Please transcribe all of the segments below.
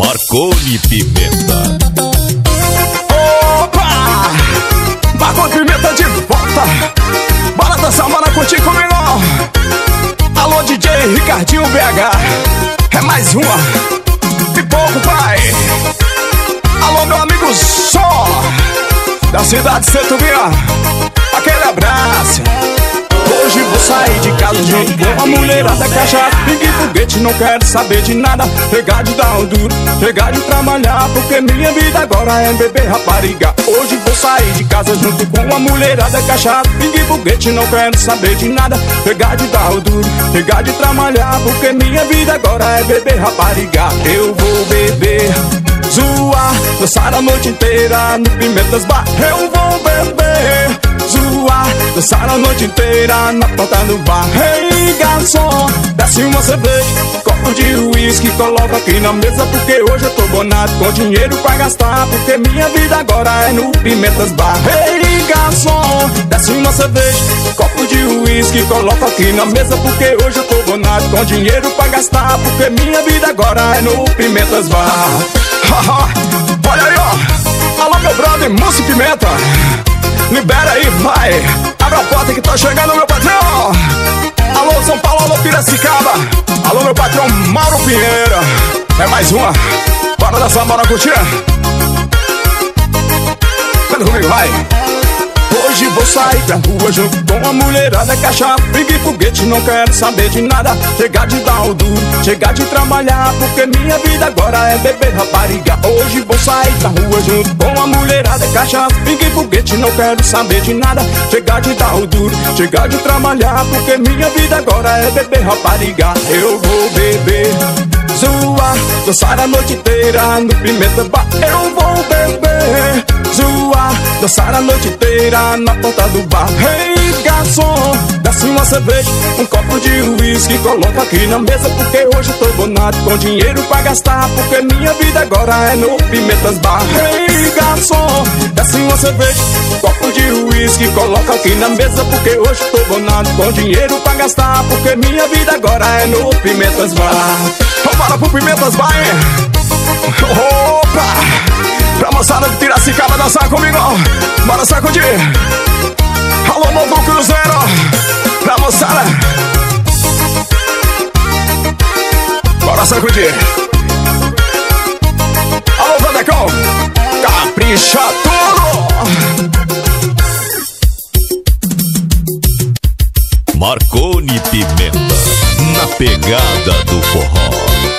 Marconi Pimenta. Opa! Marconi Pimenta de volta. Bora dançar, bora curtir comigo. Alô, DJ Ricardinho BH. É mais uma. Pipoco, pai. Alô, meu amigo Só. Da cidade de Setubinha. Aquele abraço. Hoje vou sair de casa junto com a mulherada cachaça Pingue foguete, não quero saber de nada. Pegar de dar um duro, pegar de trabalhar Porque minha vida agora é beber rapariga. Hoje vou sair de casa junto com a mulherada cachaça Pingue foguete, não quero saber de nada. Pegar de dar o duro, pegar de trabalhar Porque minha vida agora é beber rapariga. Eu vou beber, zoar, dançar a noite inteira No Pimentas Bar. Eu vou beber zoar Dançar a noite inteira na porta do bar. Ei, garçom, desce uma cerveja Copo de uísque, coloca aqui na mesa Porque hoje eu tô bonado com dinheiro pra gastar Porque minha vida agora é no Pimentas Bar. Ei, garçom, desce uma cerveja Copo de uísque, coloca aqui na mesa Porque hoje eu tô bonado com dinheiro pra gastar Porque minha vida agora é no Pimentas Bar. Olha aí, ó. Alô, meu brother, Múcio Pimenta Libera aí, vai. Abre a porta que tá chegando, meu patrão. Alô, São Paulo, alô, Piracicaba. Alô, meu patrão, Mauro Pinheiro É mais uma. Bora dançar, bora curtir. Canta comigo, vai Hoje vou sair pra rua junto com a mulherada Cachaça, briga e foguete, não quero saber de nada. Chegar de dar o duro, chegar de trabalhar Porque minha vida agora é beber rapariga. Hoje vou sair pra rua junto com a mulherada Cachaça, briga e foguete, não quero saber de nada. Chegar de dar o duro, chegar de trabalhar Porque minha vida agora é beber rapariga. Eu vou beber, zoar, dançar a noite inteira no Pimenta Bar. Eu vou beber, zoar, dançar a noite inteira na porta do bar Ei, garçom, desce uma cerveja, um copo de uísque Coloca aqui na mesa porque hoje eu tô bonado Com dinheiro pra gastar, porque minha vida agora é no Pimentas Bar Ei, garçom, desce uma cerveja, um copo de uísque Coloca aqui na mesa porque hoje eu tô bonado Com dinheiro pra gastar, porque minha vida agora é no Pimentas Bar Vambora pro Pimentas Bar, hein? Opa! Pra moçada de Piracicaba dançar comigo Bora sacudir. Alô, novo Cruzeiro. Pra moçada. Bora sacudir. Alô, Vandecão. Capricha tudo. Marconi Pimenta. Na pegada do forró.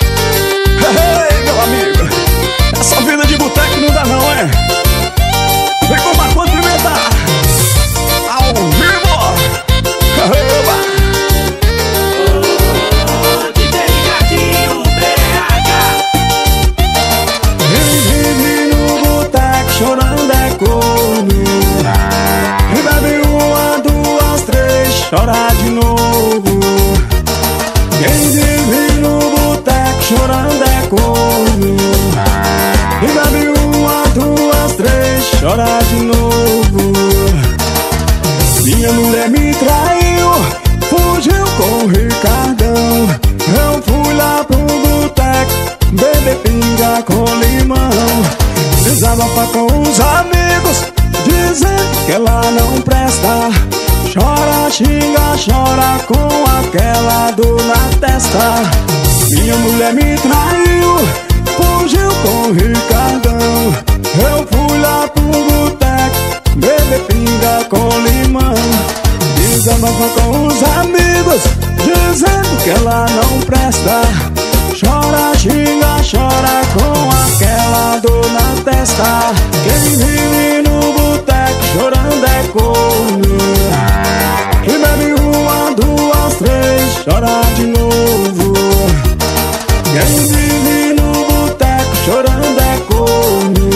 Vive no boteco chorando é corno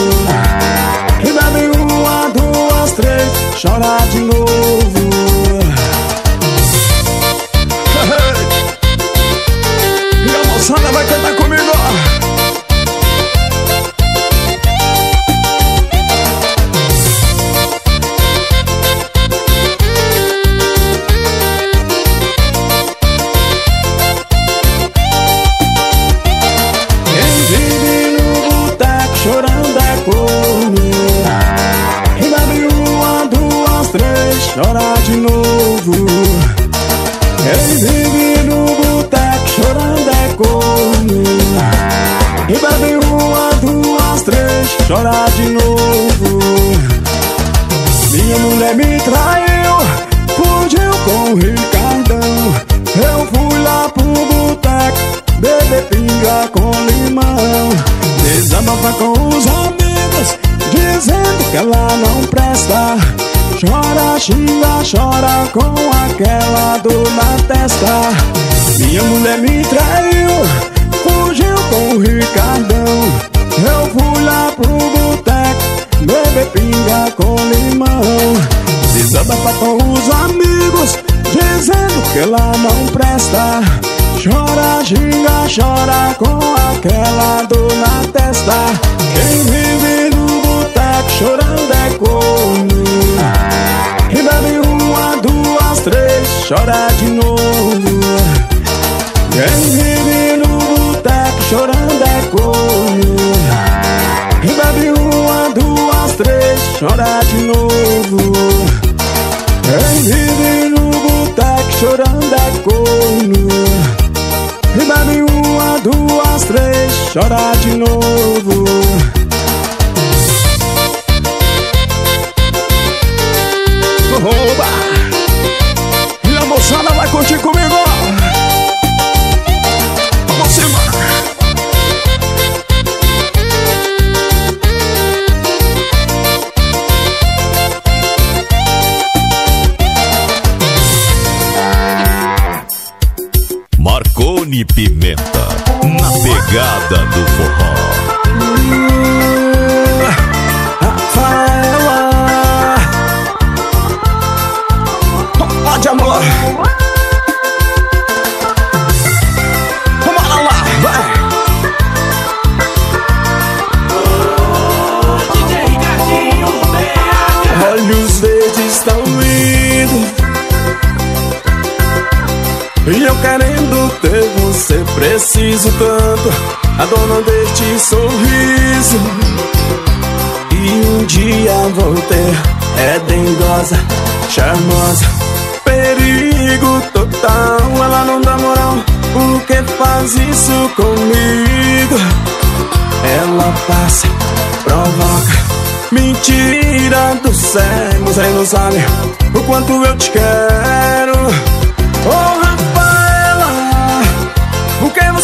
E bebe uma, duas, três, chora de novo com aquela dor na testa. Minha mulher me traiu fugiu com o Ricardão. Eu fui lá pro boteco Beber pinga com limão. Desabafa com os amigos Dizendo que ela não presta. Chora, ginga, chora com aquela dor três, chora de novo. Vive no chorando é corno E bebe uma, duas, três, chora de novo. Vive no boteco chorando é corno E bebe uma, duas, três, chora de novo tanto A dona deste sorriso. E um dia vou ter É dengosa, charmosa Perigo total. Ela não dá moral Por que faz isso comigo? Ela passa, provoca Mentira do céu. Você não sabe o quanto eu te quero. Oh,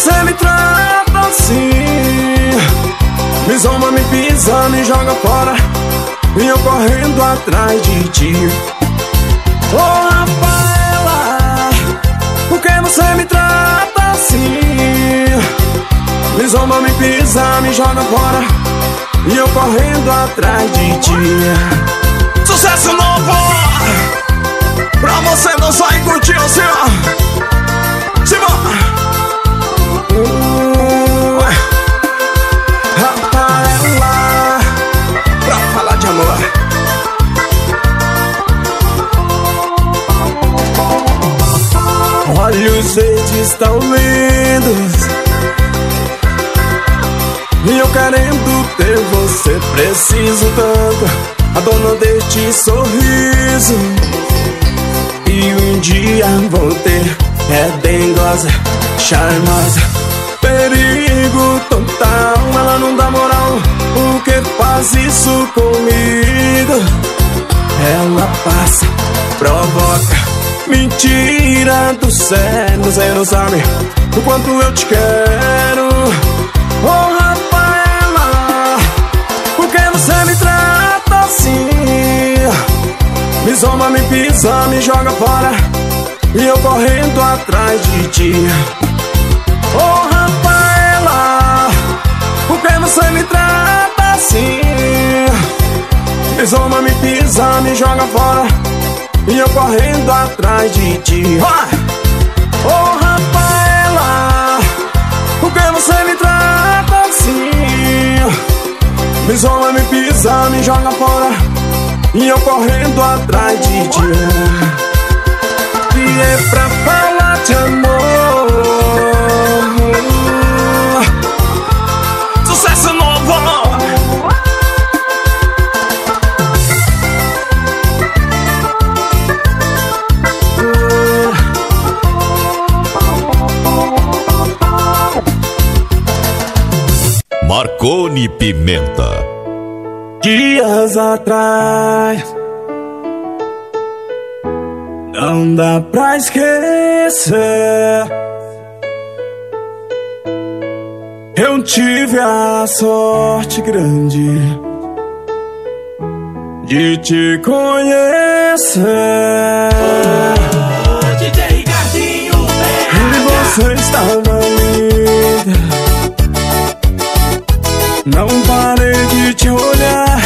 você me trata assim. Me zomba, me pisa, me joga fora. E eu correndo atrás de ti. Oh, Rafaela Por que você me trata assim? Me zomba, me pisa, me joga fora. E eu correndo atrás de ti. Sucesso novo! Pra você não sair curtir assim, ó Olhos verdes tão lindos. E eu querendo ter você Preciso tanto. A dona deste sorriso. E um dia vou ter É dengosa, charmosa. Perigo total Ela não dá moral. Por que faz isso comigo? Ela passa, provoca Mentira do céu Você não sabe o quanto eu te quero. Oh Rafaela Por que você me trata assim? Me zoma, me pisa, me joga fora E eu correndo atrás de ti. Oh você me trata assim? Me zoma, me pisa, me joga fora E eu correndo atrás de ti. Oh, Rafaela Por que você me trata assim? Me zoma, me pisa, me joga fora. E eu correndo atrás de ti. E é pra falar de amor Pimenta. Dias atrás Não dá pra esquecer. Eu tive a sorte grande De te conhecer. Oh, DJ Ricardinho E você estava linda não parei de te olhar.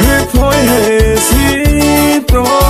E foi recíproco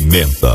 Pimenta,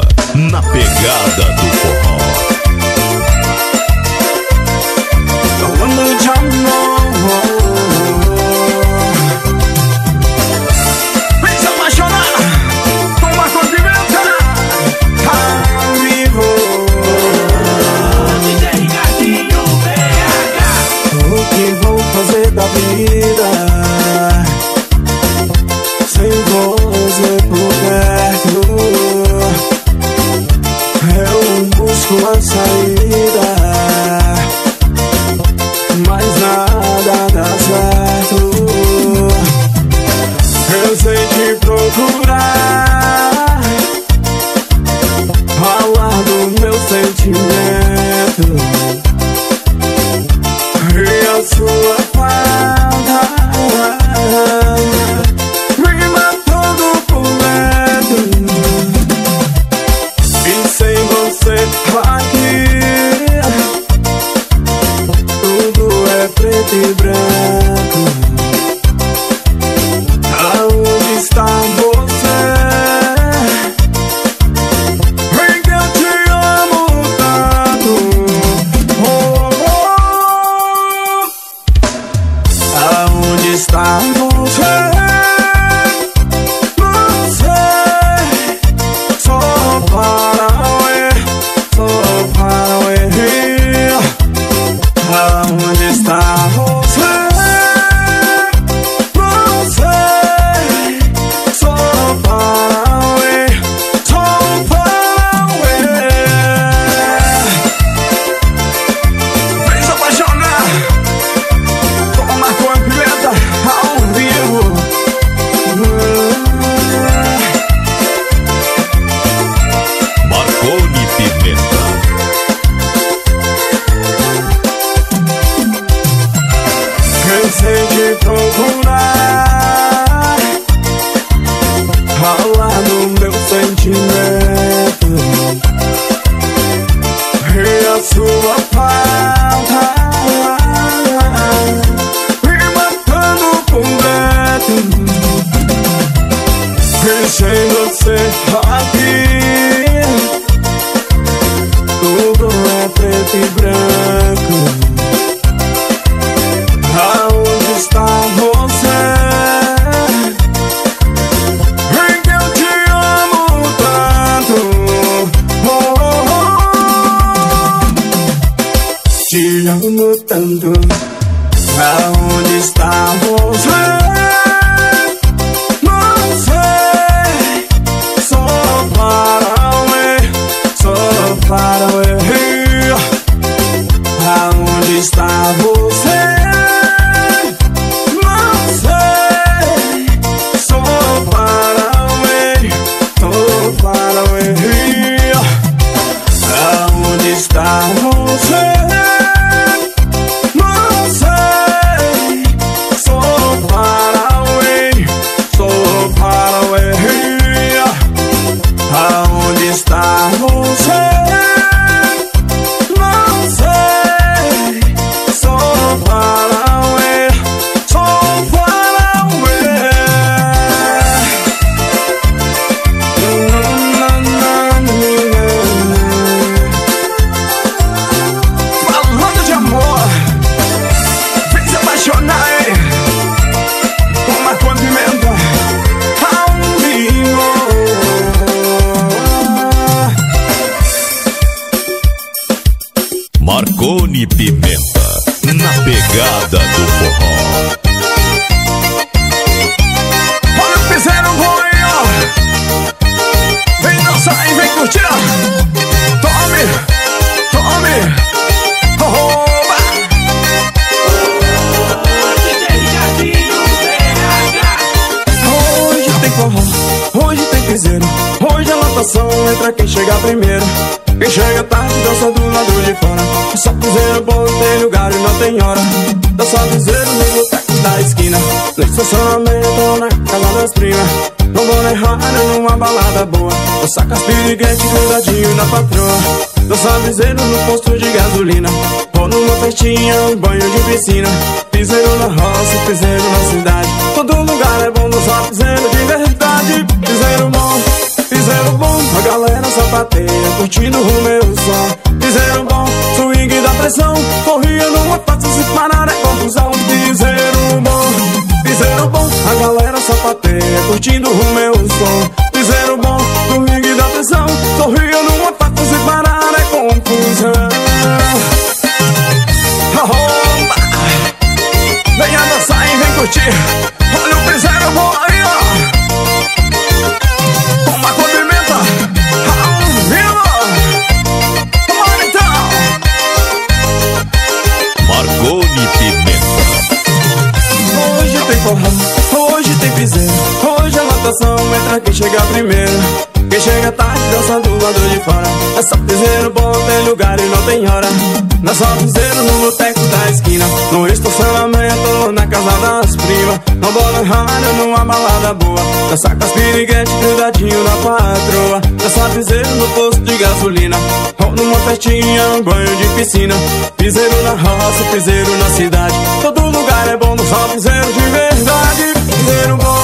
tinha banho de piscina. Piseiro na roça, piseiro na cidade. Todo lugar é bom, só piseiro de verdade. Piseiro bom,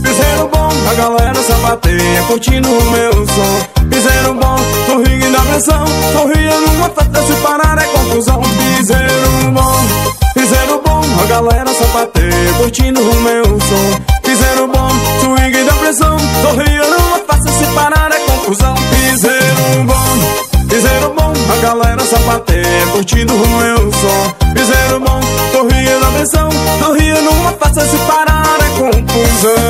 piseiro bom. A galera sapateia curtindo o meu som. Piseiro bom, no ringue da pressão. Sorria numa festa, se parar é confusão. Piseiro bom, piseiro bom. A galera sapateia curtindo o meu som. Piseiro bom, swing da pressão. Sorria numa festa, se parar é confusão. Piseiro galera sapateia curtindo o meu som. Piseiro bom, corria na bênção, Não numa faça se parar é confusão.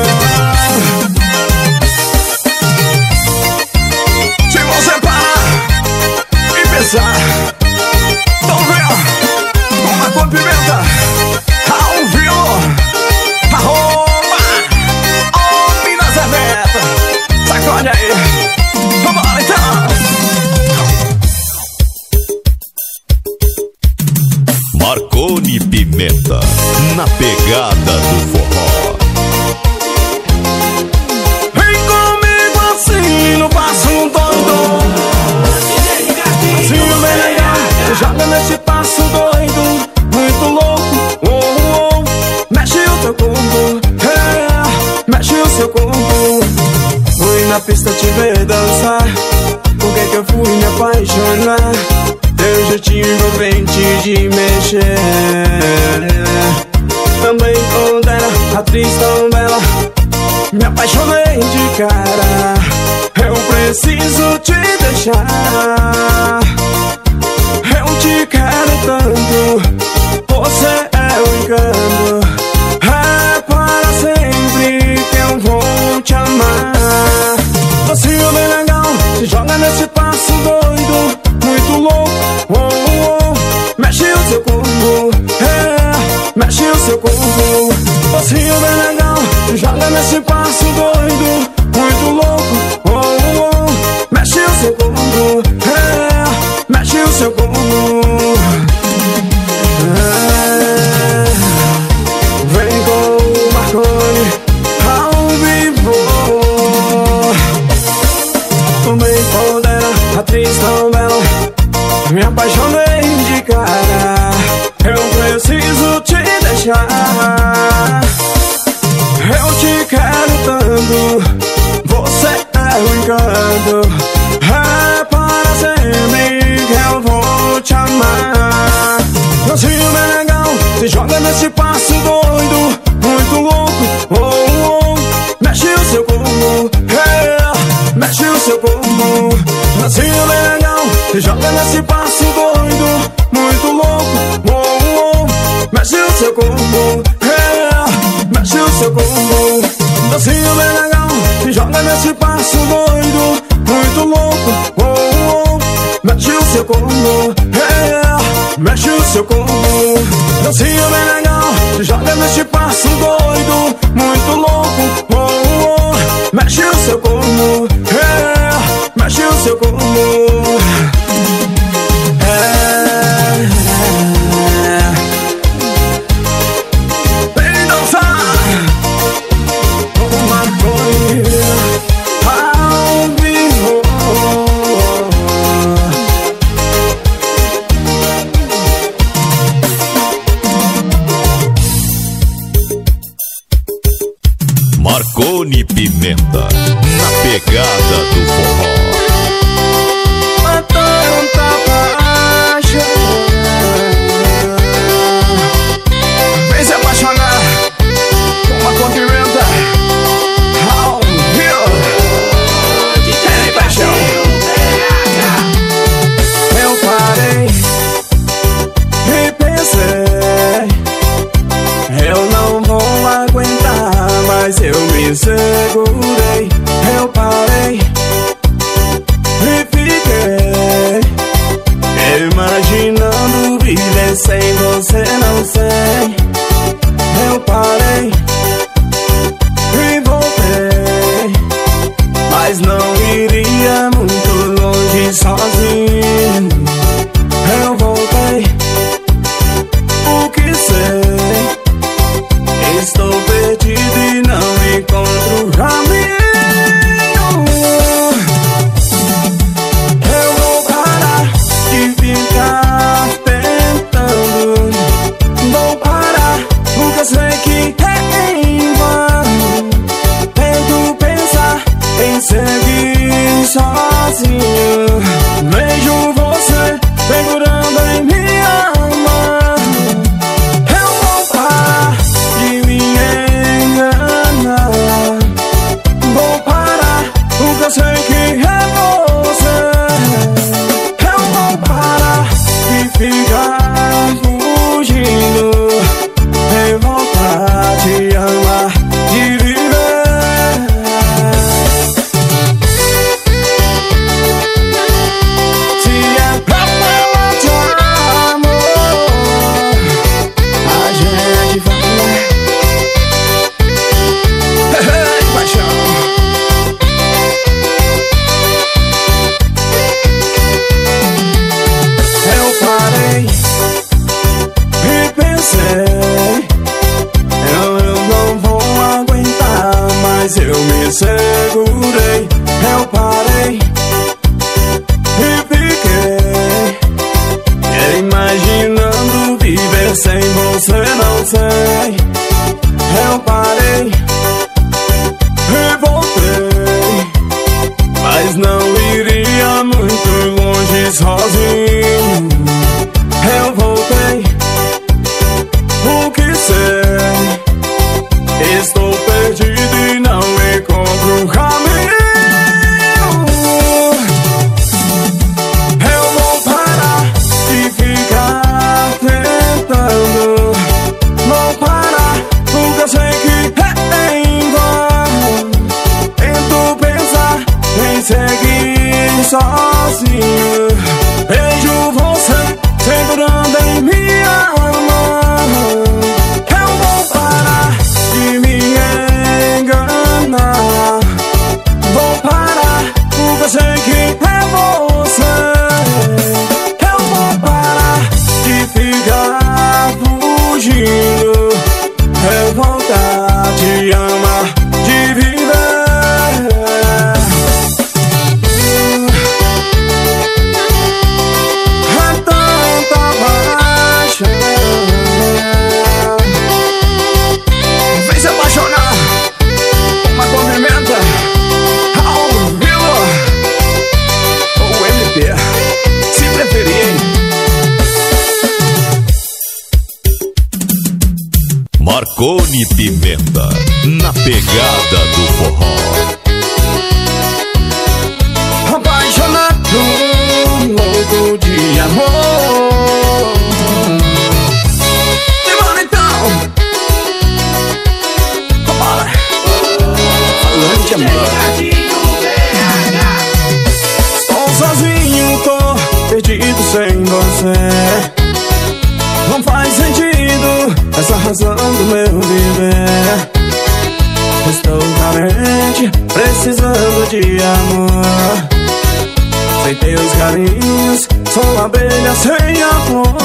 carinhos São abelhas sem amor.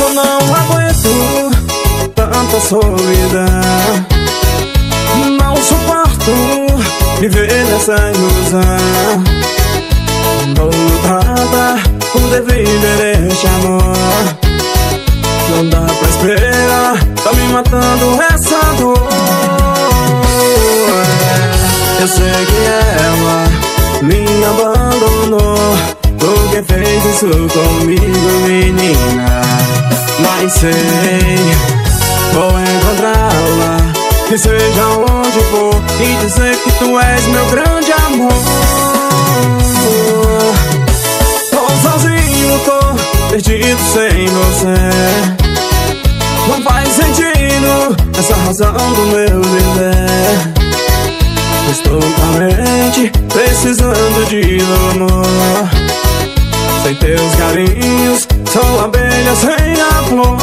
Eu não aguento tanta solidão. Não suporto viver nessa ilusão. Mudada por devido este amor. Não dá pra esperar, tá me matando essa dor. Eu sei que é ela me abandonou Porque fez isso comigo, menina. Mas sei Vou encontrá-la. Que seja onde for E dizer que tu és meu grande amor. Tô sozinho, tô perdido sem você. Não faz sentido essa razão do meu viver. Estou carente, precisando de amor. Sem teus carinhos, sou abelha sem a flor.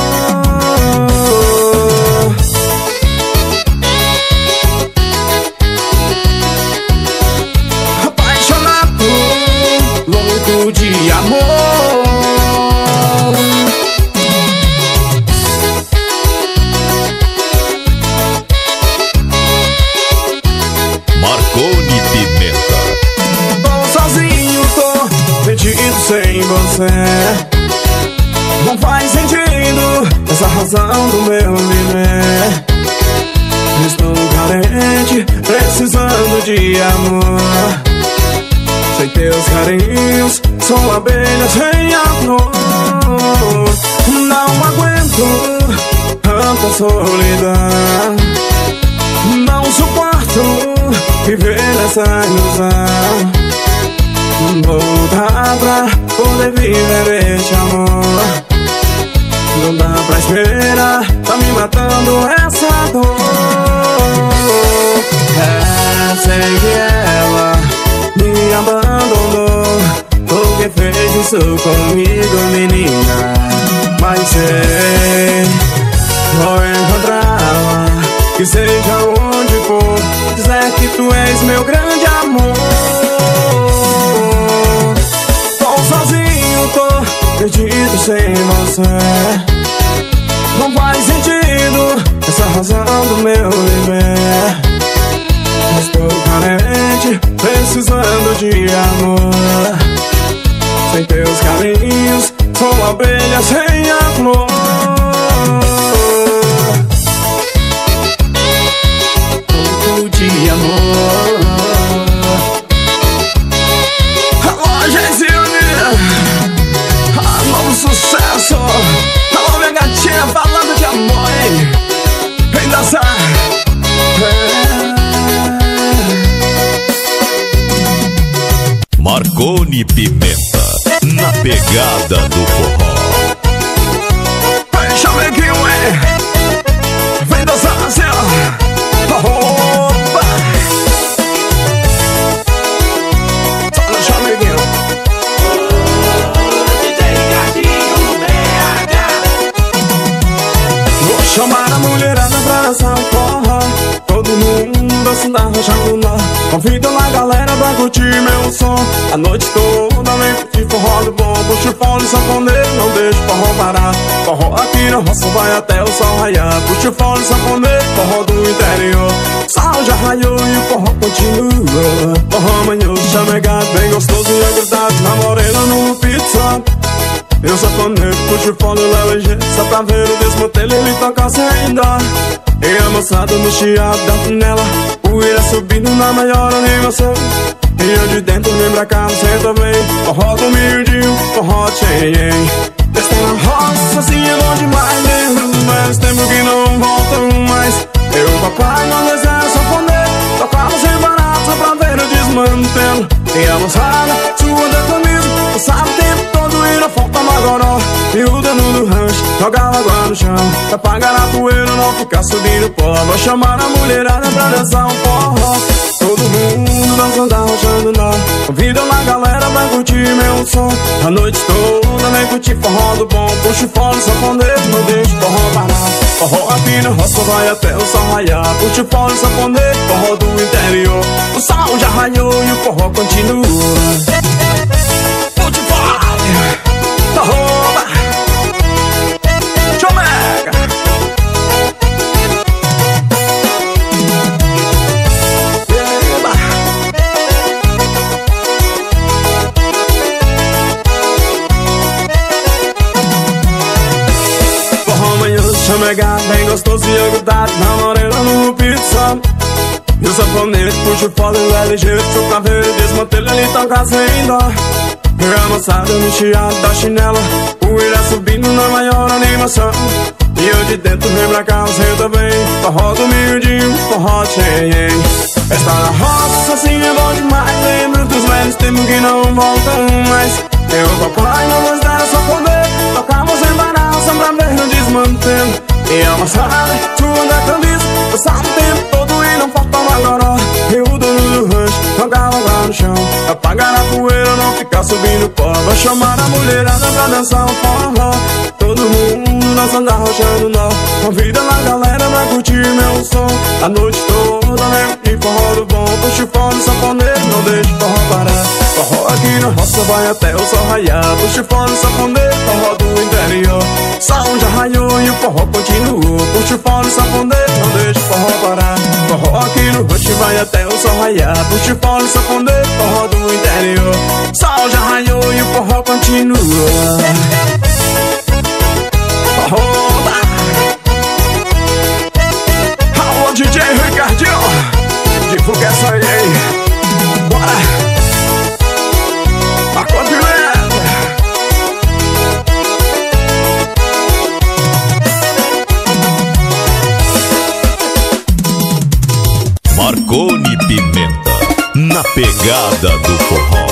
razão do meu viver Estou carente, precisando de amor. Meu som. A noite toda vem curtir forró do bom Puxa o fone, sanfoneiro, não deixa o forró parar. Forró aqui na roça vai até o sol raiar. Puxa o fone, sanfoneiro, forró do interior. Sol já raiou e o forró continua. Forró manhoso, chamegado, bem gostoso e agradado Na morena no pizza. Eu sou faneiro, puxo o fone, leva jeito Só pra ver o desmantelo, ele toca sem dar. E a moçada no chiado da panela Poeira subindo na maior animação E eu de dentro lembra cá, senta bem Forró do miudinho, forró tchem Esta na roça, assim é bom demais. Lembro dos velhos que não voltam mais. Eu papai não deseja sanfoneiro Tocava sem barato só pra ver o desmantelo. E a moçada, sua da camisa Passava o tempo todo e não magoró E o dano do rancho, joga água no chão. Pra pagar a poeira, não ficar subindo pó. Vou chamar a mulherada pra dançar um forró. Todo mundo dançando, arrochando nó. Convida uma galera pra curtir meu som. A noite toda vem curtir forró do bom. Puxa o fone, sanfoneiro, não deixa o forró parar Forró aqui na roça vai até o sol raiar. Puxa o fone, sanfoneiro, forró do interior. O sol já raiou e o forró continua Arroba Chomega Eba Forró manhoso, chamega Bem gostoso e agudado Na morena no pizza. E o sanfoneiro puxa o foda leva ligeiro Só pra ver desmantelo ele toca sem dó Amassada no chiado da chinela. Poeira subindo na maior animação. E eu de dentro vem pra cá, eu também. Forró do miudinho, forró tchem Esta na roça assim é bom demais. Lembro dos velhos tempos que não voltam mais. Eu o papai não nos deram só poder Tocamos em baraça pra ver no desmantelo. E amassada, sua da camisa Passava o tempo todo e não faltava goró. E jogava lá no chão Apagar a poeira, não ficar subindo pó Vou chamar a mulherada pra dançar um forró. Todo mundo dançando, arrochando nó Convida a galera pra curtir meu som. A noite toda, né? E forró do bom. Puxa o fone, sanfoneiro, não deixa o forró parar. Forró aqui na roça vai até o sol raiar. Puxa o fone, sanfoneiro, forró do interior. Sol já raiou o forró continua Puxa o fone, sanfoneiro, não deixa o forró parar. Forró aqui no rosto vai até o sol raiar. Puxa o fone, sanfoneiro, forró do interior. Sol já raiou e o forró continua. Arroba. Alô DJ Ricardinho. Divulga essa aí Marconi Pimenta, na pegada do forró.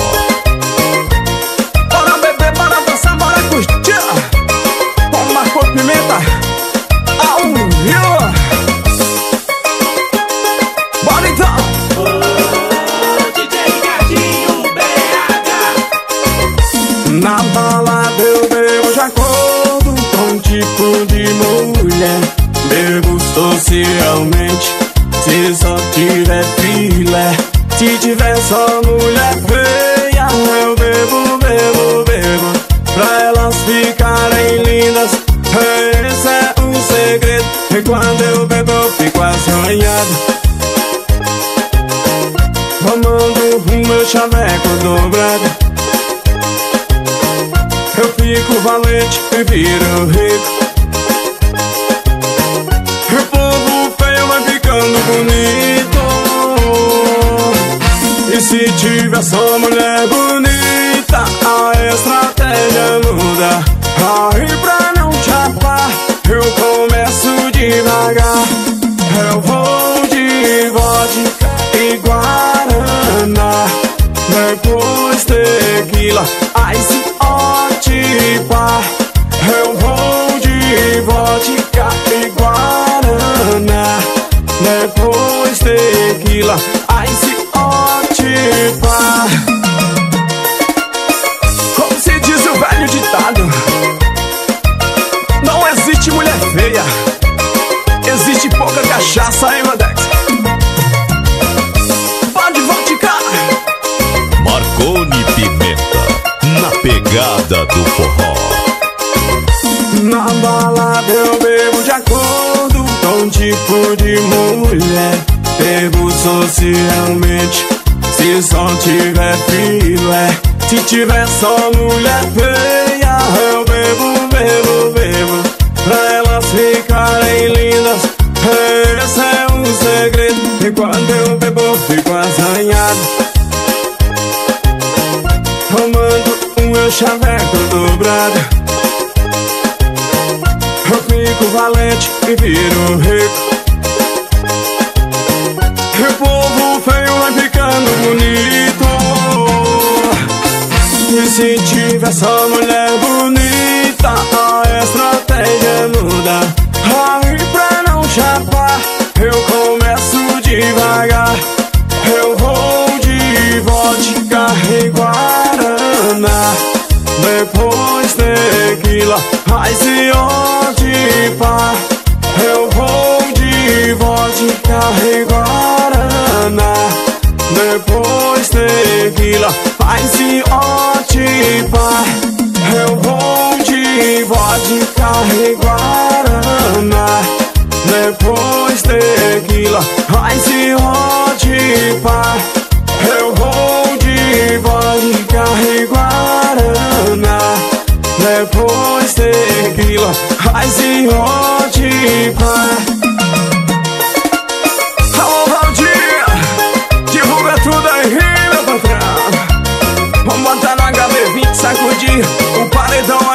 Socialmente, se só tiver filé. Se tiver só mulher feia, tiver e guaraná. Depois tequila, ice ou pá. Eu vou de vodka e guaraná Depois tequila, ice hot pá Alô Valdir, divulga tudo aí meu patrão Vamos botar no HB20, sacudir o paredão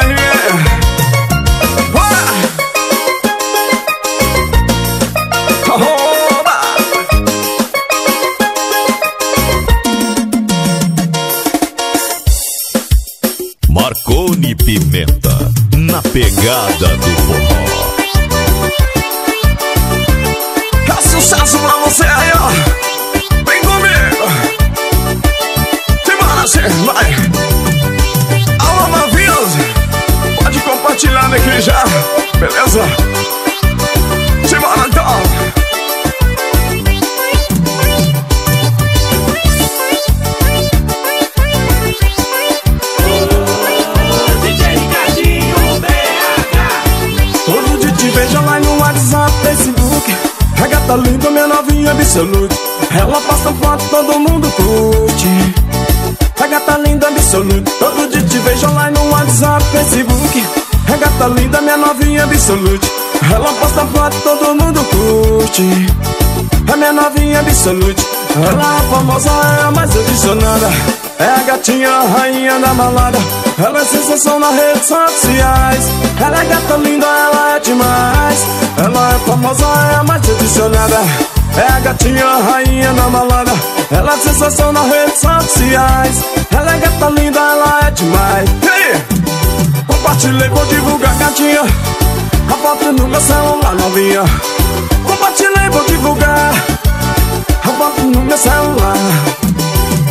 Facebook. A gata linda, minha novinha absolute. Ela posta foto, todo mundo curte. A minha novinha absolute. Ela é famosa, é a mais adicionada. É a gatinha, a rainha da balada. Ela é sensação nas redes sociais. Ela é gata linda, ela é demais. Ela é famosa, é a mais adicionada. É a gatinha, a rainha da balada. Ela é sensação nas redes sociais. Ela é gata linda, ela é demais. Aí? Compartilhei, vou divulgar gatinha A foto no meu celular novinha. Compartilhei, vou divulgar. A foto no meu celular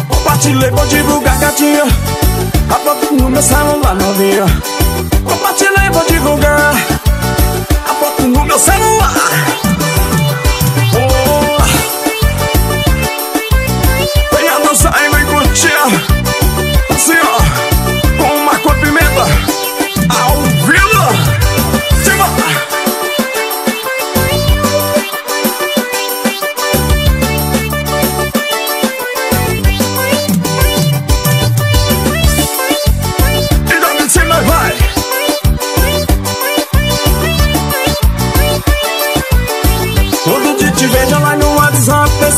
Compartilhei, vou divulgar gatinha A foto no meu celular novinha. Compartilhei, vou divulgar. A foto no meu celular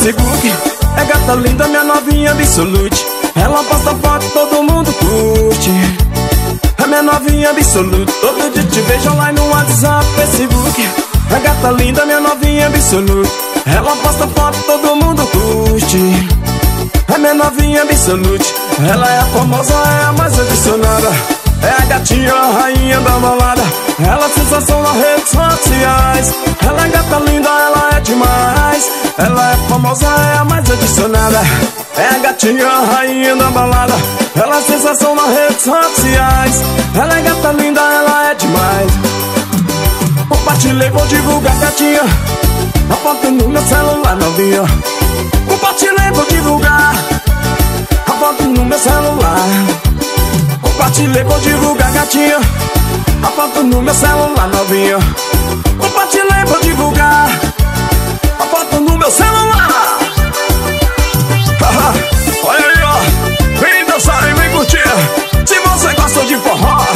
Facebook É gata linda, minha novinha absolute. Ela posta foto, todo mundo curte. É minha novinha absolute. Todo dia te vejo lá no WhatsApp, Facebook É gata linda, minha novinha absolute. Ela posta foto, todo mundo curte. É minha novinha absolute. Ela é a famosa, é a mais adicionada É a gatinha, a rainha da balada. Ela é sensação nas redes sociais. Ela é gata linda, ela é demais. Ela é famosa, é a mais adicionada. É a gatinha, a rainha da balada. Ela é sensação nas redes sociais. Ela é gata linda, ela é demais. Compartilhei, vou divulgar gatinha. A foto no meu celular novinha. Compartilhei, vou divulgar. A foto no meu celular Compartilhei vou divulgar gatinha A foto no meu celular novinha Compartilhei vou divulgar A foto no meu celular. Olha aí ó. Vem dançar e vem curtir. Se você gosta de forró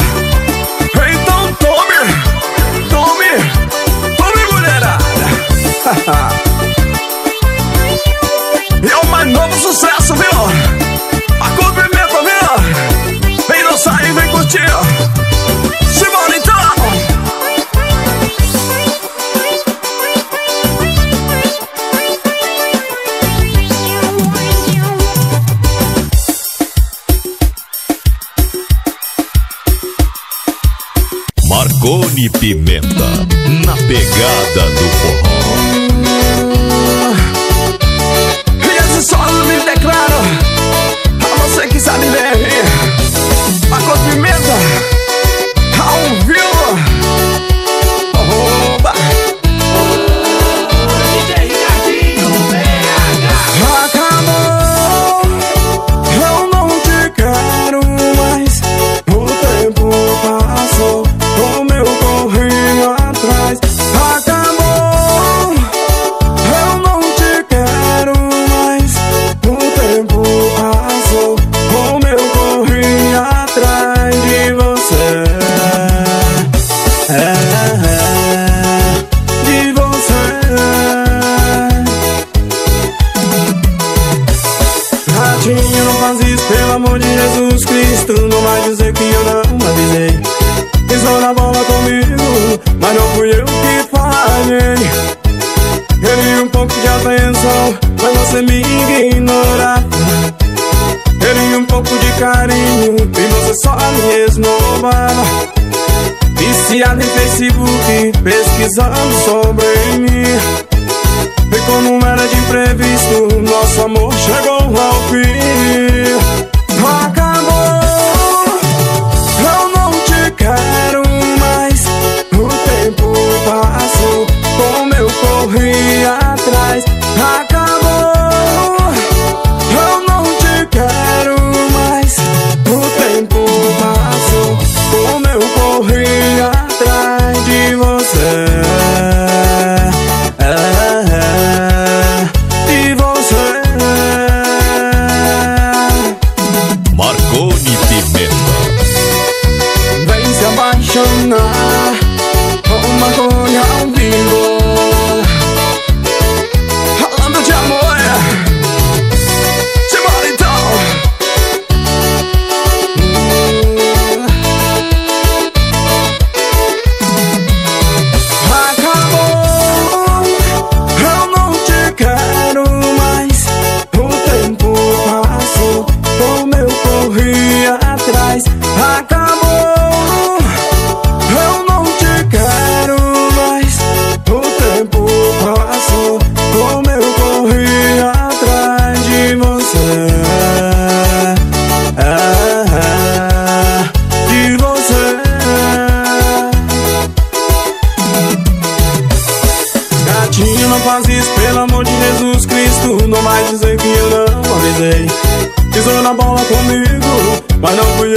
Cone Pimenta, na pegada do forró. E esse solo me declaro a você que sabe bem.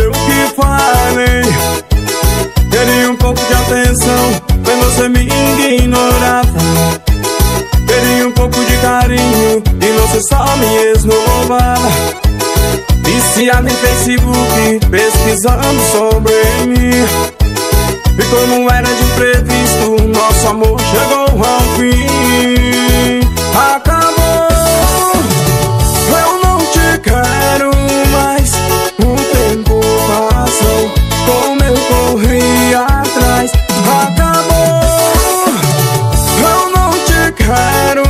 o que falei Queria um pouco de atenção Mas você me ignorava. Queria um pouco de carinho E você só me esnobava Viciado em Facebook Pesquisando sobre mim. E como era de previsto, Nosso amor chegou ao fim. Acabou. cried